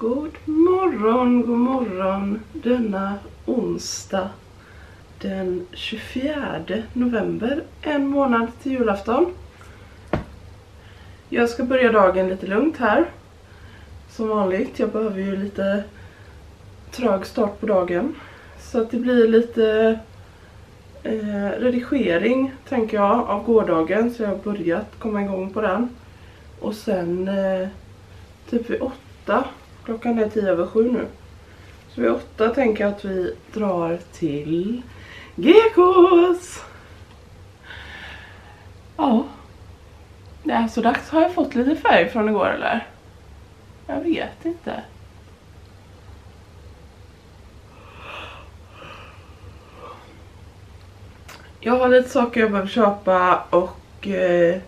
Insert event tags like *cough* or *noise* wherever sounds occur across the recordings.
God morgon, god morgon denna onsdag den 24 november, en månad till julafton. Jag ska börja dagen lite lugnt här. Som vanligt, jag behöver ju lite trög start på dagen. Så att det blir lite eh, redigering, tänker jag, av gårdagen. Så jag har börjat komma igång på den. Och sen eh, typ vid åtta, klockan är tio över sju nu. Så vid åtta tänker jag att vi drar till Gekos! Ja. Det är så dags. Har jag fått lite färg från igår eller? Jag vet inte. Jag har lite saker jag behöver köpa och eh,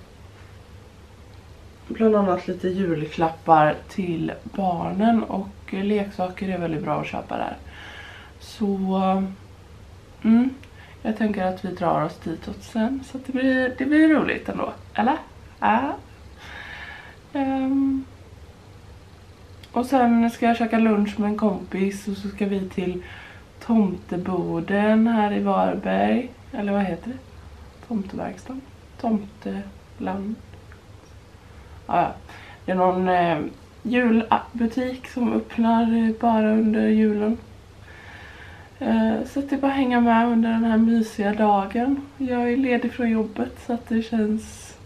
bland annat lite julklappar till barnen och leksaker är väldigt bra att köpa där. Så mm, jag tänker att vi drar oss ditåt sen så det blir, det blir roligt ändå, eller? Ja. Um, och sen ska jag käka lunch med en kompis och så ska vi till Tomteboden här i Varberg. Eller vad heter det? Tomteverkstan? Tomteland? Ja, det är någon eh, julbutik som öppnar eh, bara under julen. Eh, så att det är bara hänga med under den här mysiga dagen. Jag är ledig från jobbet så att det känns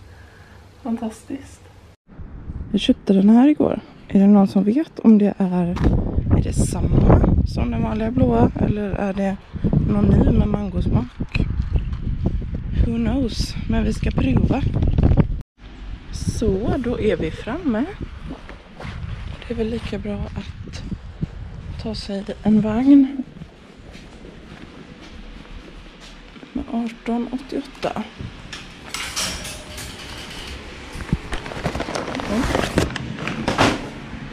fantastiskt. Jag köpte den här igår. Är det någon som vet om det är, är det samma som den vanliga blåa eller är det någon ny med mangosmak? Who knows? Men vi ska prova. Så, då är vi framme. Det är väl lika bra att ta sig en vagn. Med 1888.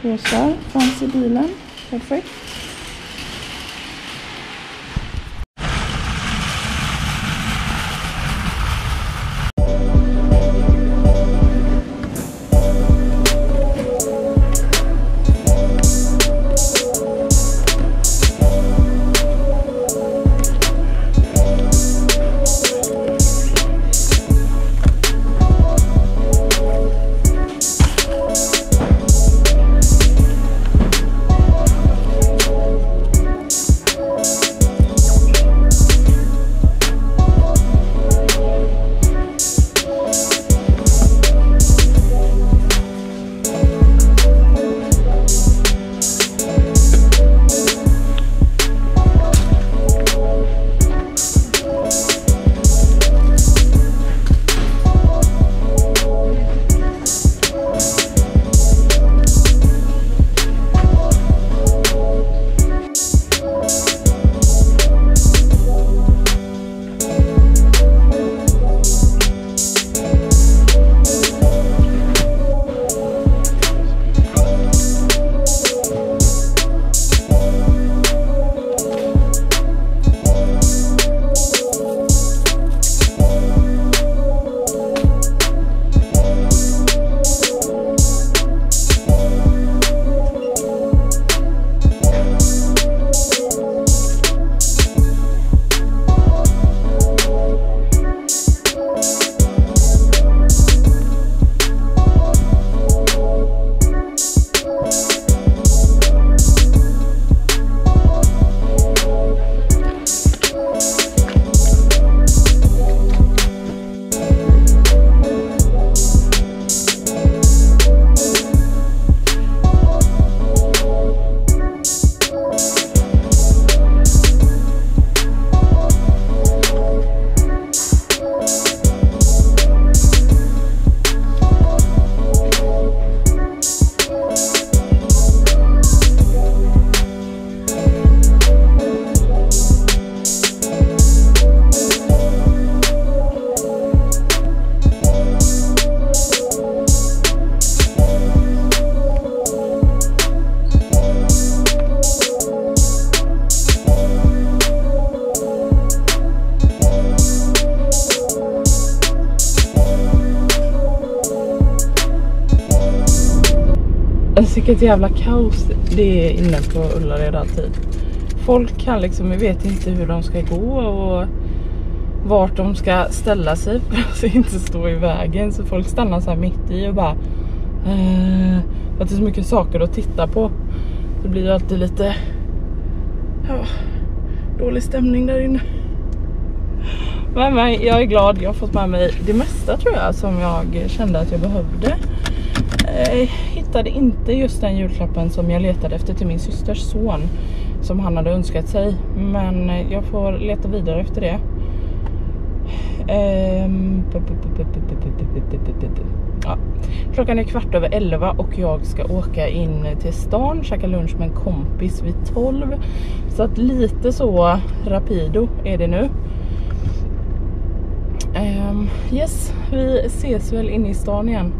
Påsar fanns i bilen. Perfekt. Vilket jävla kaos det är inne på Ullared alltid. Folk kan liksom, vi vet inte hur de ska gå och vart de ska ställa sig för *laughs* att alltså, inte stå i vägen. Så folk stannar så här mitt i och bara eh, för att det är så mycket saker att titta på. Det blir ju alltid lite ja, dålig stämning där inne. Men, men jag är glad, jag har fått med mig det mesta tror jag som jag kände att jag behövde. Eh, hittade inte just den julklappen som jag letade efter till min systers son som han hade önskat sig. Men jag får leta vidare efter det. Ja. Klockan är kvart över elva och jag ska åka in till stan, käka lunch med en kompis vid 12. Så att lite så rapido är det nu. Um, yes, vi ses väl inne i stan igen.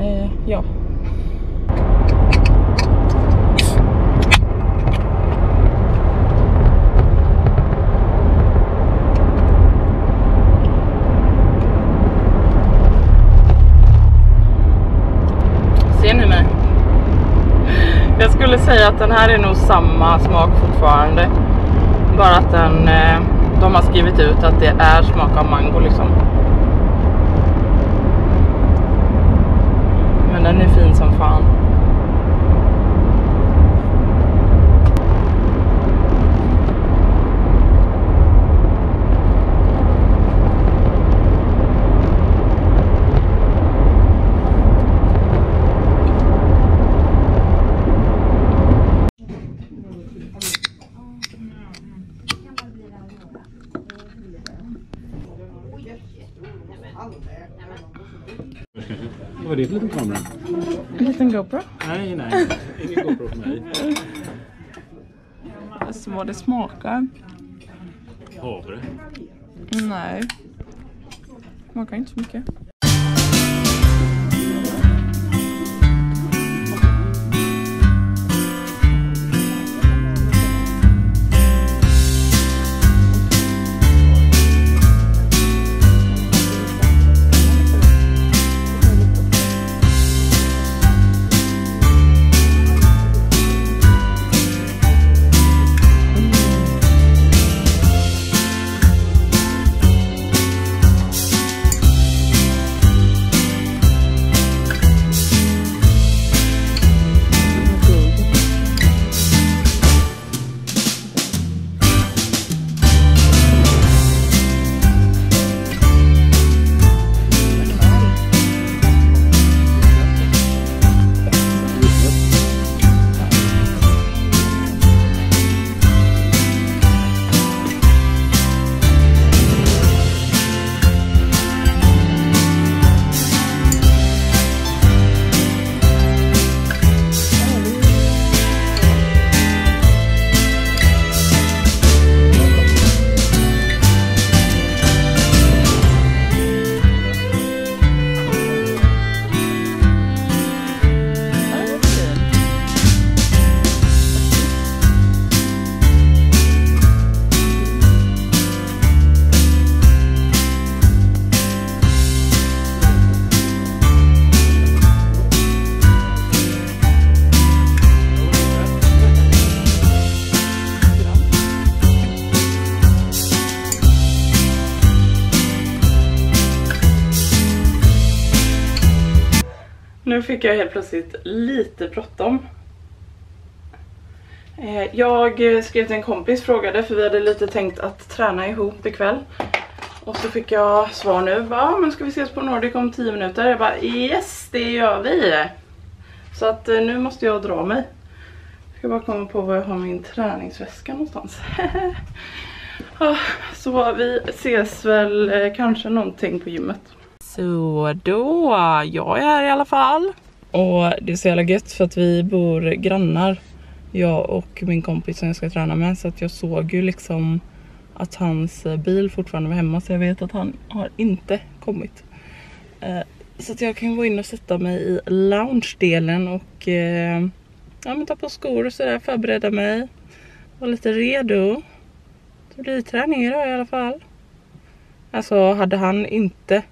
Uh, ja. Ser ni mig? Jag skulle säga att den här är nog samma smak fortfarande. Bara att den eh, de har skrivit ut att det är smak av mango liksom. Men den är fin som fan. Vad var det för liten kamera? En liten GoPro. Nej, nej. Ingen *laughs* GoPro för mig. Så vad det smakar. Havre. Nej. Smakar inte så mycket. Fick jag helt plötsligt lite bråttom. Eh, jag skrev till en kompis, frågade för vi hade lite tänkt att träna ihop ikväll. Och så fick jag svar nu, ja men ska vi ses på Nordic om 10 minuter? Jag bara yes det gör vi! Så att eh, nu måste jag dra mig. Jag ska bara komma på var jag har min träningsväska någonstans. *laughs* Ah, så vi ses väl eh, kanske någonting på gymmet. Så då, jag är här i alla fall. Och det är så jävla gött för att vi bor grannar. Jag och min kompis som jag ska träna med. Så att jag såg ju liksom att hans bil fortfarande var hemma. Så jag vet att han har inte kommit. Eh, så att jag kan gå in och sätta mig i lounge-delen och eh, ja, men ta på skor och sådär. Förbereda mig. Vara lite redo. Det blir träning idag i alla fall. Alltså hade han inte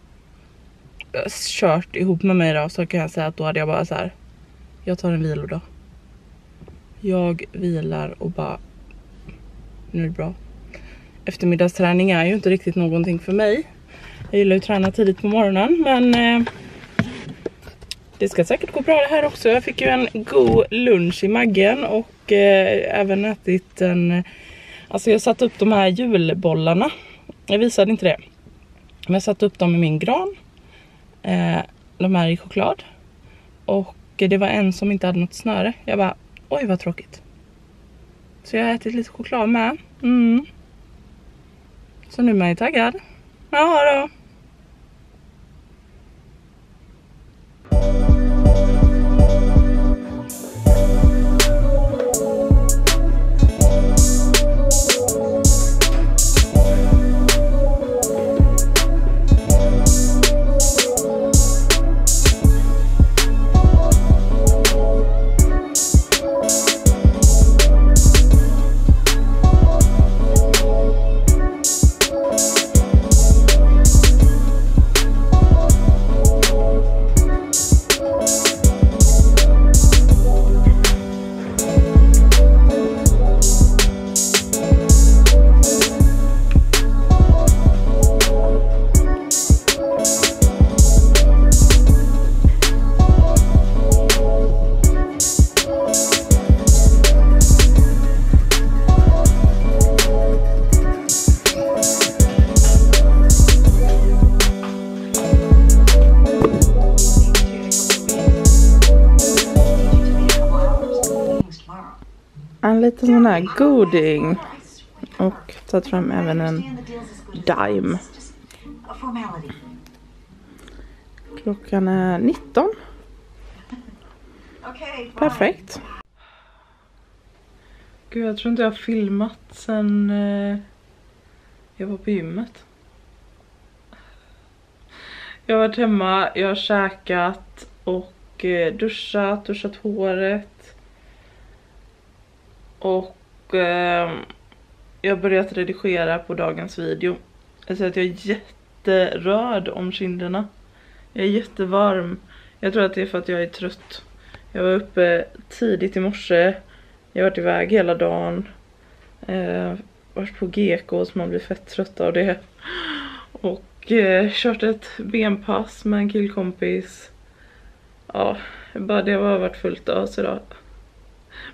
kört ihop med mig då så kan jag säga att då hade jag bara så här Jag tar en vilodag. Jag vilar och bara, nu är det bra. Eftermiddagsträning är ju inte riktigt någonting för mig. Jag gillar ju att träna tidigt på morgonen men eh, det ska säkert gå bra det här också. Jag fick ju en god lunch i maggen och eh, även ätit en... Alltså jag satte upp de här julbollarna. Jag visade inte det. Men jag satte upp dem i min gran. Eh, de är i choklad. Och det var en som inte hade något snöre. Jag bara, oj vad tråkigt. Så jag har ätit lite choklad med. Mm. Så nu är man ju taggad. Ja då. Anna sån här goding. Och tagit fram även en Dime. Klockan är 19. Perfekt. Gud, jag tror inte jag har filmat sen eh, jag var på gymmet. Jag har varit hemma, jag har käkat och eh, duschat, duschat håret. Och eh, jag har börjat redigera på dagens video. Jag säger att jag är jätteröd om kinderna. Jag är jättevarm. Jag tror att det är för att jag är trött. Jag var uppe tidigt i morse. Jag har varit iväg hela dagen. Eh, varit på GK så man blir fett trött av det. Och eh, kört ett benpass med en killkompis. Ja, bara det har varit fullt ös idag.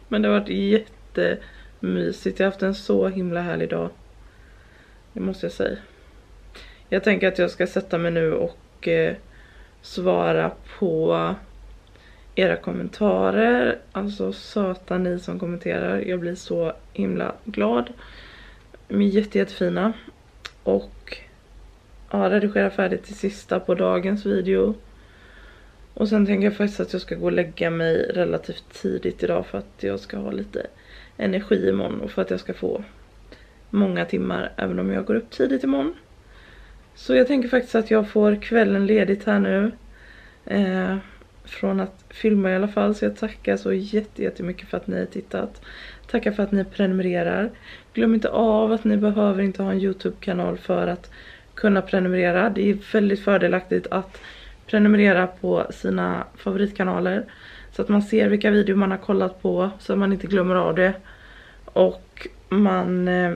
Men det har varit jätte mysigt, Jag har haft en så himla härlig dag. Det måste jag säga. Jag tänker att jag ska sätta mig nu och eh, svara på era kommentarer. Alltså söta ni som kommenterar. Jag blir så himla glad. De är jätte, jättefina. Och ja, redigera färdigt till sista på dagens video. Och sen tänker jag faktiskt att jag ska gå och lägga mig relativt tidigt idag för att jag ska ha lite energi imorgon och för att jag ska få många timmar även om jag går upp tidigt imorgon. Så jag tänker faktiskt att jag får kvällen ledigt här nu. Eh, från att filma i alla fall. Så jag tackar så jättemycket för att ni har tittat. Tackar för att ni prenumererar. Glöm inte av att ni behöver inte ha en Youtube-kanal för att kunna prenumerera. Det är väldigt fördelaktigt att prenumerera på sina favoritkanaler. Så att man ser vilka videor man har kollat på så att man inte glömmer av det. Och man eh,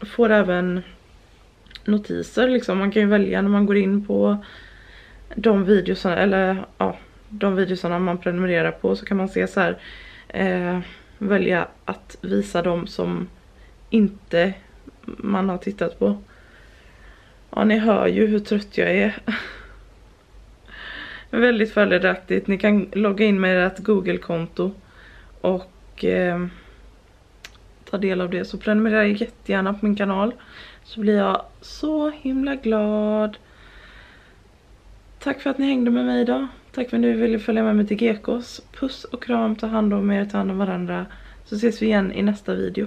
får även notiser liksom. Man kan ju välja när man går in på de videosarna, eller ja, de videosarna man prenumererar på så kan man se så här eh, välja att visa dem som inte man har tittat på. Ja, ni hör ju hur trött jag är. *laughs* Väldigt fördelaktigt. Ni kan logga in med ert Google-konto och eh, ta del av det. Så prenumerera jättegärna på min kanal. Så blir jag så himla glad. Tack för att ni hängde med mig idag. Tack för att ni ville följa med mig till Gekos. Puss och kram, ta hand om er, ta hand om varandra. Så ses vi igen i nästa video.